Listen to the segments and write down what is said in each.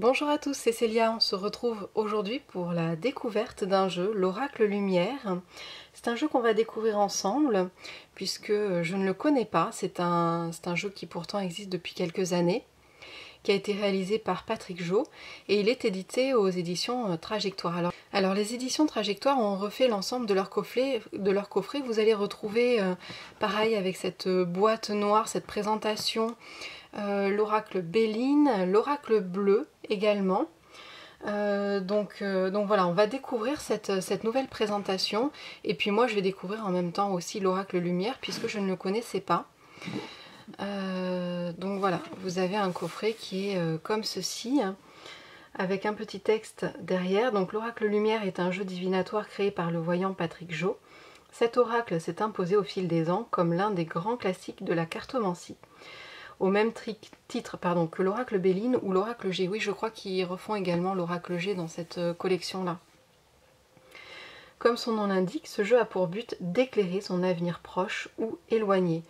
Bonjour à tous, c'est Célia. On se retrouve aujourd'hui pour la découverte d'un jeu, l'Oracle Lumière. C'est un jeu qu'on va découvrir ensemble puisque je ne le connais pas. C'est un, jeu qui pourtant existe depuis quelques années, qui a été réalisé par Patrick Jo et il est édité aux éditions Trajectoire. Alors, les éditions Trajectoire ont refait l'ensemble de leur coffret. Vous allez retrouver euh, pareil avec cette boîte noire, cette présentation l'oracle Béline, l'oracle bleu également. Euh, donc, euh, donc, voilà, on va découvrir cette, cette, nouvelle présentation et puis moi je vais découvrir en même temps aussi l'oracle lumière puisque je ne le connaissais pas. donc voilà, vous avez un coffret qui est comme ceci hein, avec un petit texte derrière. Donc l'oracle lumière est un jeu divinatoire créé par le voyant Patrick Jo. Cet oracle s'est imposé au fil des ans comme l'un des grands classiques de la cartomancie au même titre pardon, que l'oracle Béline ou l'oracle G. Oui, je crois qu'ils refont également l'oracle G dans cette euh, collection-là. Comme son nom l'indique, ce jeu a pour but d'éclairer son avenir proche ou éloigné.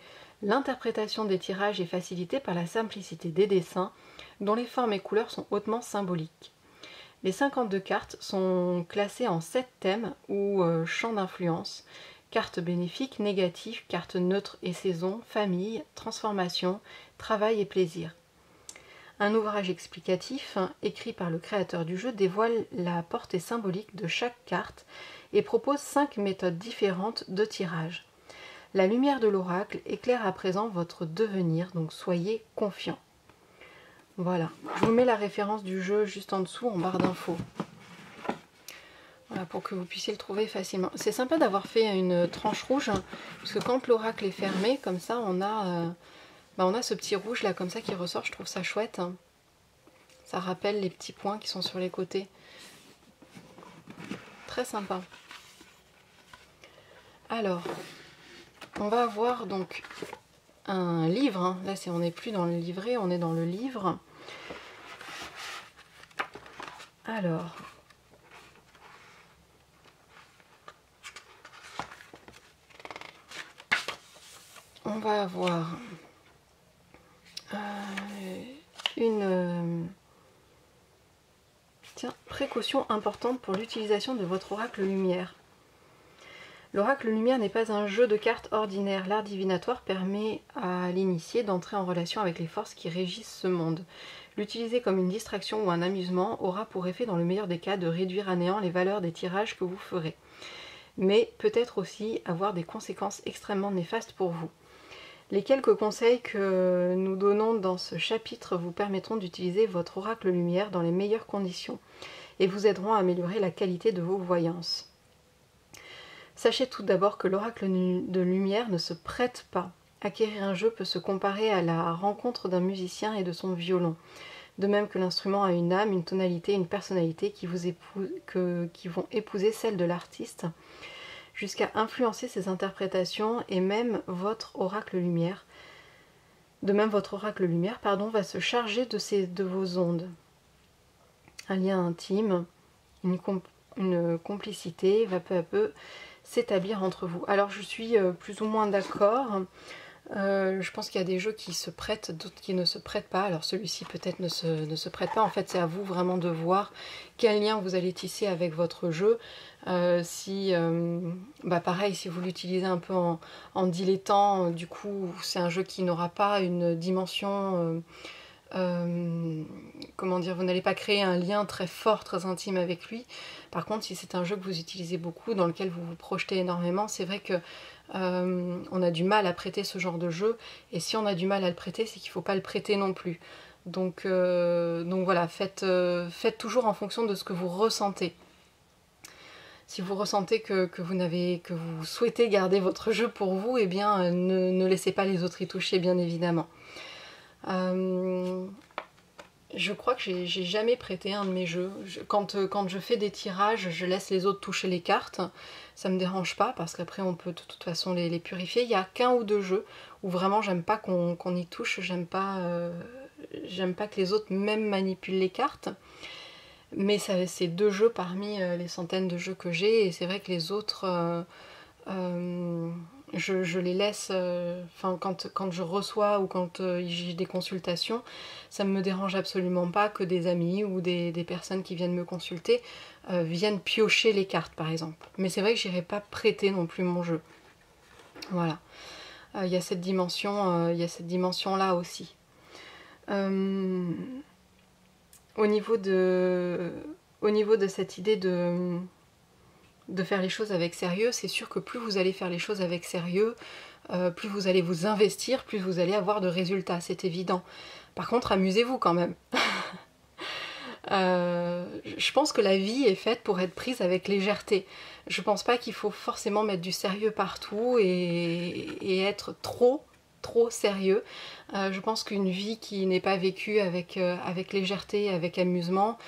L'interprétation des tirages est facilitée par la simplicité des dessins, dont les formes et couleurs sont hautement symboliques. Les 52 cartes sont classées en 7 thèmes ou euh, champs d'influence, Carte bénéfique, négative, carte neutre et saison, famille, transformation, travail et plaisir. Un ouvrage explicatif, écrit par le créateur du jeu, dévoile la portée symbolique de chaque carte et propose cinq méthodes différentes de tirage. La lumière de l'oracle éclaire à présent votre devenir, donc soyez confiant. Voilà, je vous mets la référence du jeu juste en dessous en barre d'infos. Pour que vous puissiez le trouver facilement. C'est sympa d'avoir fait une tranche rouge, hein, parce que quand l'oracle est fermé, comme ça, on a, euh, bah, on a ce petit rouge là, comme ça, qui ressort. Je trouve ça chouette. Hein. Ça rappelle les petits points qui sont sur les côtés. Très sympa. Alors, on va avoir donc un livre. Hein. Là, on n'est plus dans le livret, on est dans le livre. Alors, on va avoir euh, une euh, précaution importante pour l'utilisation de votre oracle lumière. L'oracle lumière n'est pas un jeu de cartes ordinaire. L'art divinatoire permet à l'initié d'entrer en relation avec les forces qui régissent ce monde. L'utiliser comme une distraction ou un amusement aura pour effet dans le meilleur des cas de réduire à néant les valeurs des tirages que vous ferez. Mais peut-être aussi avoir des conséquences extrêmement néfastes pour vous. Les quelques conseils que nous donnons dans ce chapitre vous permettront d'utiliser votre oracle lumière dans les meilleures conditions et vous aideront à améliorer la qualité de vos voyances. Sachez tout d'abord que l'oracle de lumière ne se prête pas. Acquérir un jeu peut se comparer à la rencontre d'un musicien et de son violon. De même que l'instrument a une âme, une tonalité, une personnalité qui, vont épouser celle de l'artiste jusqu'à influencer ses interprétations et même votre oracle lumière. De même, votre oracle lumière pardon, va se charger de, ces, de vos ondes. Un lien intime, une, complicité va peu à peu s'établir entre vous. Alors je suis euh, plus ou moins d'accord euh, je pense qu'il y a des jeux qui se prêtent, d'autres qui ne se prêtent pas. Alors celui-ci peut-être ne se, prête pas. En fait, c'est à vous vraiment de voir quel lien vous allez tisser avec votre jeu. Euh, si, euh, bah pareil, si vous l'utilisez un peu en, en, dilettant, du coup, c'est un jeu qui n'aura pas une dimension... comment dire, vous n'allez pas créer un lien très fort, très intime avec lui. Par contre, si c'est un jeu que vous utilisez beaucoup, dans lequel vous vous projetez énormément, c'est vrai que euh, on a du mal à prêter ce genre de jeu. Et si on a du mal à le prêter, c'est qu'il ne faut pas le prêter non plus. Donc, euh, donc voilà, euh, faites, toujours en fonction de ce que vous ressentez. Si vous ressentez que, vous que vous souhaitez garder votre jeu pour vous, eh bien ne, laissez pas les autres y toucher, bien évidemment. Je crois que j'ai jamais prêté un de mes jeux. quand, euh, quand, je fais des tirages, je laisse les autres toucher les cartes. Ça me dérange pas parce qu'après on peut de toute façon les, purifier. Il y a qu'un ou deux jeux où vraiment j'aime pas qu'on y touche. J'aime pas, euh, pas que les autres même manipulent les cartes. Mais c'est deux jeux parmi euh, les centaines de jeux que j'ai. Et c'est vrai que les autres... je, les laisse, euh, enfin quand, je reçois ou quand euh, j'ai des consultations, ça ne me dérange absolument pas que des amis ou des, personnes qui viennent me consulter euh, viennent piocher les cartes par exemple. Mais c'est vrai que j'irai pas prêter non plus mon jeu. Voilà. Il y a cette dimension, il y a cette dimension là aussi. au niveau de au niveau de cette idée de de faire les choses avec sérieux, c'est sûr que plus vous allez faire les choses avec sérieux, euh, plus vous allez vous investir, plus vous allez avoir de résultats, c'est évident. Par contre, amusez-vous quand même. Euh, je pense que la vie est faite pour être prise avec légèreté. Je pense pas qu'il faut forcément mettre du sérieux partout et, être trop trop sérieux. Euh, je pense qu'une vie qui n'est pas vécue avec, avec légèreté, avec amusement,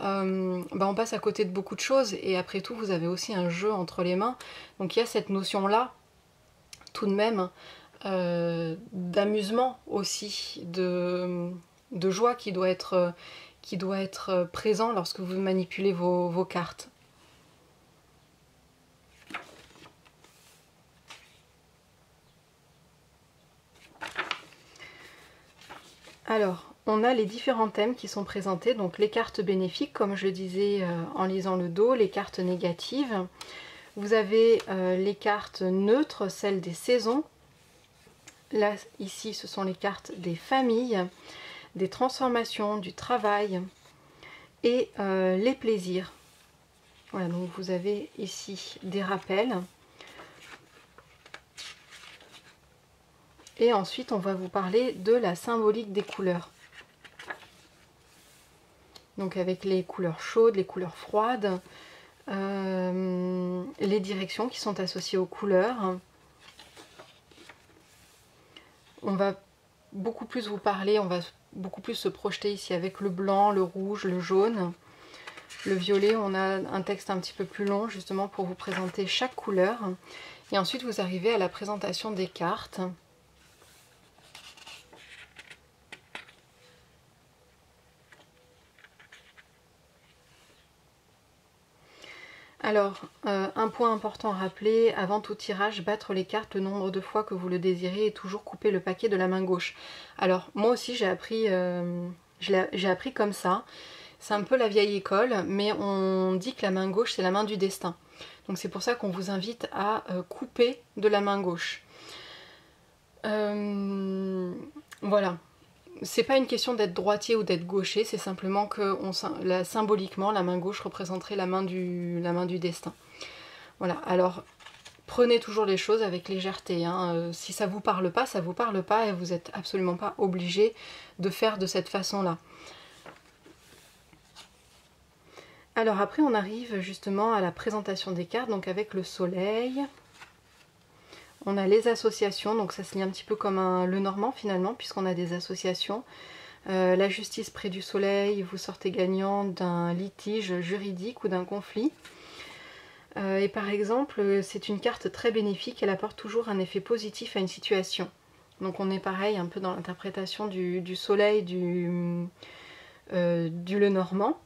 euh, bah, on passe à côté de beaucoup de choses et après tout vous avez aussi un jeu entre les mains. Donc il y a cette notion là tout de même euh, d'amusement aussi, de, joie qui doit, être, qui doit être présent lorsque vous manipulez vos cartes. Alors, on a les différents thèmes qui sont présentés, donc les cartes bénéfiques, comme je le disais euh, en lisant le dos, les cartes négatives. Vous avez euh, les cartes neutres, celles des saisons. Là, ici, ce sont les cartes des familles, des transformations, du travail et euh, les plaisirs. Voilà, donc vous avez ici des rappels. Et ensuite, on va vous parler de la symbolique des couleurs donc avec les couleurs chaudes, les couleurs froides, euh, les directions qui sont associées aux couleurs. On va beaucoup plus vous parler, on va beaucoup plus se projeter ici avec le blanc, le rouge, le jaune. Le violet, on a un texte un petit peu plus long justement pour vous présenter chaque couleur. Et ensuite vous arrivez à la présentation des cartes. Alors, euh, un point important à rappeler, avant tout tirage, battre les cartes le nombre de fois que vous le désirez et toujours couper le paquet de la main gauche. Alors, moi aussi j'ai appris, euh, appris comme ça. C'est un peu la vieille école, mais on dit que la main gauche c'est la main du destin. Donc c'est pour ça qu'on vous invite à euh, couper de la main gauche. voilà, c'est pas une question d'être droitier ou d'être gaucher, c'est simplement que symboliquement, la main gauche représenterait la main, du, la main du destin. Voilà, alors prenez toujours les choses avec légèreté. Hein. Euh, si ça vous parle pas, ça vous parle pas et vous n'êtes absolument pas obligé de faire de cette façon-là. Alors après, on arrive justement à la présentation des cartes, donc avec le soleil, on a les associations, donc ça se lit un petit peu comme un le normand finalement, puisqu'on a des associations. Euh, la justice près du soleil, vous sortez gagnant d'un litige juridique ou d'un conflit. Euh, et par exemple, c'est une carte très bénéfique, elle apporte toujours un effet positif à une situation. Donc on est pareil un peu dans l'interprétation du, soleil du, euh, du le normand.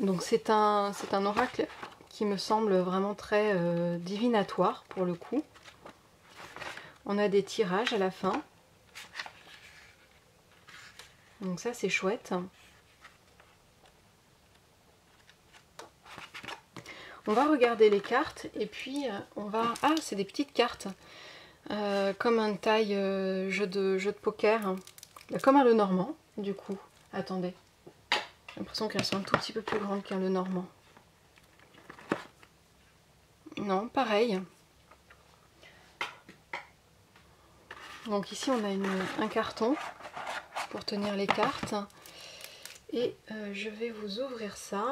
Donc c'est un oracle qui me semble vraiment très divinatoire pour le coup. On a des tirages à la fin. Donc ça c'est chouette. On va regarder les cartes et puis euh, on va... Ah c'est des petites cartes. Euh, comme un taille euh, jeu, de, jeu de poker. Comme un le normand du coup. Attendez. J'ai l'impression qu'elles sont un tout petit peu plus grandes qu'un le normand. Non, pareil. Donc ici on a un carton pour tenir les cartes. Et euh, je vais vous ouvrir ça.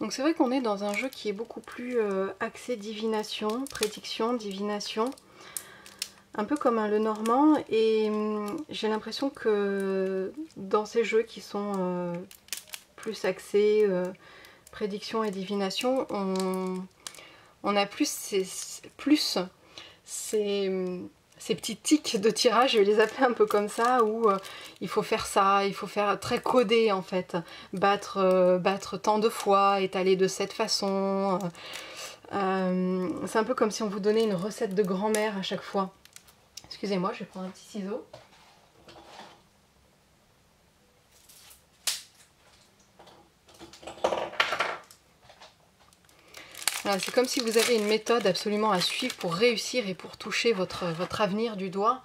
Donc c'est vrai qu'on est dans un jeu qui est beaucoup plus euh, axé divination, prédiction, divination un peu comme un Le Normand et hum, j'ai l'impression que dans ces jeux qui sont euh, plus axés euh, prédiction et divination, on, a plus, ces, petits tics de tirage, je vais les appeler un peu comme ça, où euh, il faut faire ça, il faut faire très codé en fait, battre, battre tant de fois, étaler de cette façon. C'est un peu comme si on vous donnait une recette de grand-mère à chaque fois. Excusez-moi, je vais prendre un petit ciseau. c'est comme si vous avez une méthode absolument à suivre pour réussir et pour toucher votre, avenir du doigt.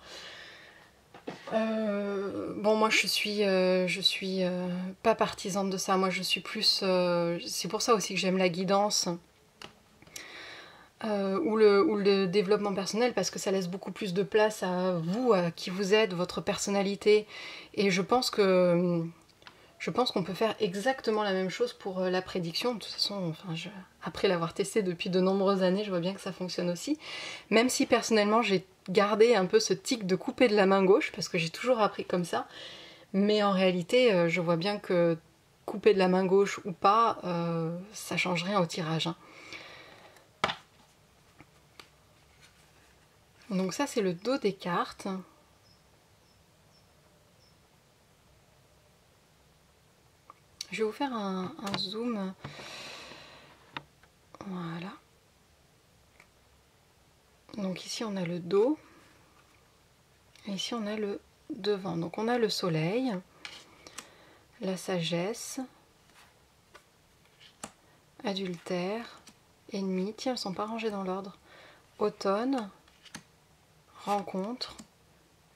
Euh, bon, moi je suis, euh, suis euh, pas partisane de ça. Moi je suis plus. c'est pour ça aussi que j'aime la guidance ou le, ou, le, développement personnel parce que ça laisse beaucoup plus de place à vous, à qui vous êtes, votre personnalité. Et je pense que je pense qu'on peut faire exactement la même chose pour euh, la prédiction. De toute façon, après l'avoir testé depuis de nombreuses années, je vois bien que ça fonctionne aussi. Même si personnellement, j'ai gardé un peu ce tic de couper de la main gauche, parce que j'ai toujours appris comme ça. Mais en réalité, euh, je vois bien que couper de la main gauche ou pas, euh, ça change rien au tirage. Hein. Donc ça, c'est le dos des cartes. Je vais vous faire un, zoom. Voilà. Donc ici on a le dos. Et ici on a le devant. Donc on a le soleil, la sagesse, adultère, ennemi. Tiens, elles sont pas rangées dans l'ordre. Automne, rencontre,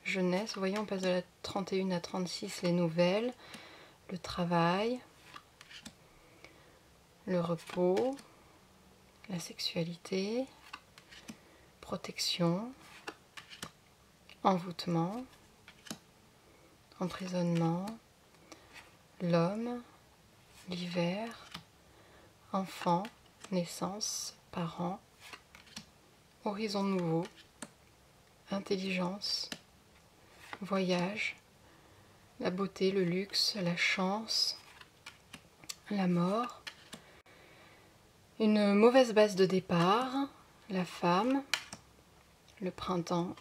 jeunesse. Vous voyez, on passe de la 31 à 36, les nouvelles le travail, le repos, la sexualité, protection, envoûtement, emprisonnement, l'homme, l'hiver, enfant, naissance, parents, horizon nouveau, intelligence, voyage, la beauté, le luxe, la chance, la mort, une mauvaise base de départ, la femme, le printemps,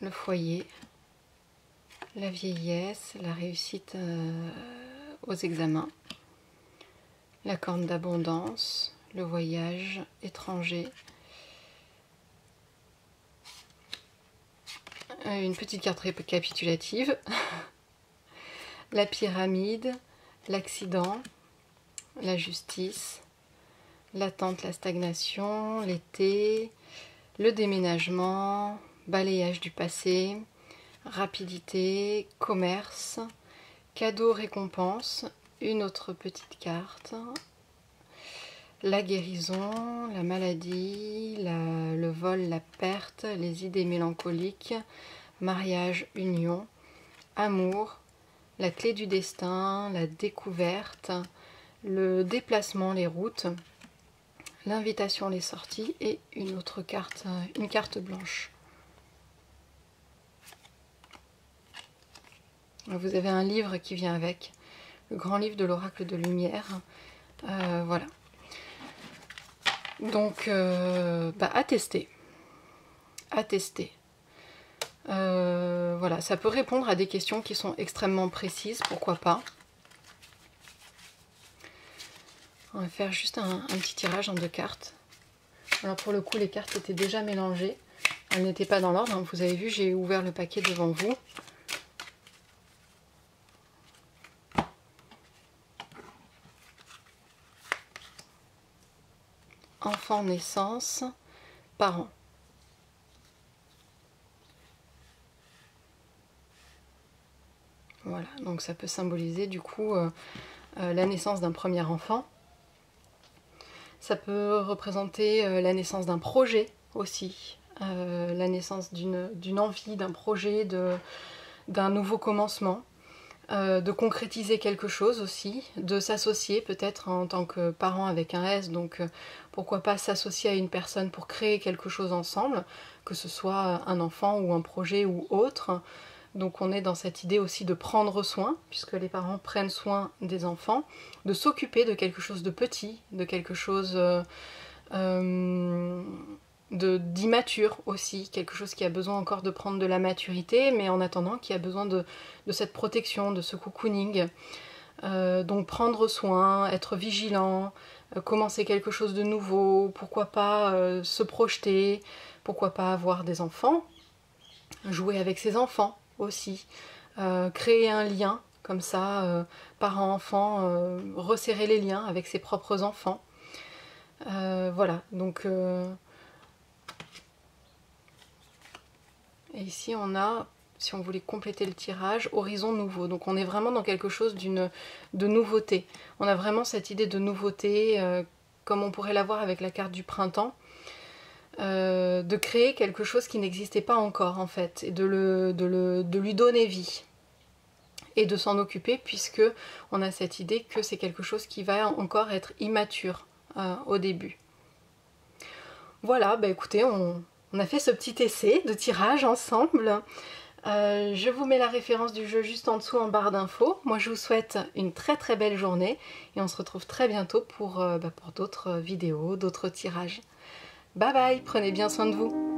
le foyer, la vieillesse, la réussite euh, aux examens, la corne d'abondance, le voyage étranger, une petite carte récapitulative. la pyramide, l'accident, la justice, l'attente, la stagnation, l'été, le déménagement, balayage du passé, rapidité, commerce, cadeau, récompense, une autre petite carte, la guérison, la maladie, le vol, la perte, les idées mélancoliques, mariage, union, amour, la clé du destin, la découverte, le déplacement, les routes, l'invitation, les sorties et une autre carte, une carte blanche. Vous avez un livre qui vient avec, le grand livre de l'oracle de lumière. Euh, voilà. Donc, euh, bah, à tester. À tester. Euh, voilà, ça peut répondre à des questions qui sont extrêmement précises, pourquoi pas. On va faire juste un, petit tirage en deux cartes. Alors pour le coup, les cartes étaient déjà mélangées. Elles n'étaient pas dans l'ordre. Hein. Vous avez vu, j'ai ouvert le paquet devant vous. enfant naissance, parents. Voilà, donc ça peut symboliser du coup euh, euh, la naissance d'un premier enfant. Ça peut représenter euh, la naissance d'un projet aussi, la naissance d'une envie, d'un projet, d'un nouveau commencement. De concrétiser quelque chose aussi, de s'associer peut-être en tant que parent avec un S, donc pourquoi pas s'associer à une personne pour créer quelque chose ensemble, que ce soit un enfant ou un projet ou autre. Donc on est dans cette idée aussi de prendre soin, puisque les parents prennent soin des enfants, de s'occuper de quelque chose de petit, de quelque chose euh, d'immature aussi, quelque chose qui a besoin encore de prendre de la maturité, mais en attendant qui a besoin de, cette protection, de ce cocooning. Euh, donc prendre soin, être vigilant, euh, commencer quelque chose de nouveau, pourquoi pas euh, se projeter, pourquoi pas avoir des enfants, jouer avec ses enfants aussi, créer un lien comme ça, parents-enfants, resserrer les liens avec ses propres enfants. voilà, donc Et ici, on a, si on voulait compléter le tirage, horizon nouveau. Donc on est vraiment dans quelque chose d'une de nouveauté. On a vraiment cette idée de nouveauté, euh, comme on pourrait l'avoir avec la carte du printemps. Euh, de créer quelque chose qui n'existait pas encore en fait, et de, lui donner vie et de s'en occuper puisque on a cette idée que c'est quelque chose qui va encore être immature euh, au début. Voilà, bah écoutez, on, a fait ce petit essai de tirage ensemble. Euh, je vous mets la référence du jeu juste en dessous en barre d'infos. Moi je vous souhaite une très très belle journée et on se retrouve très bientôt pour, bah, pour d'autres vidéos, d'autres tirages. Bye bye, prenez bien soin de vous.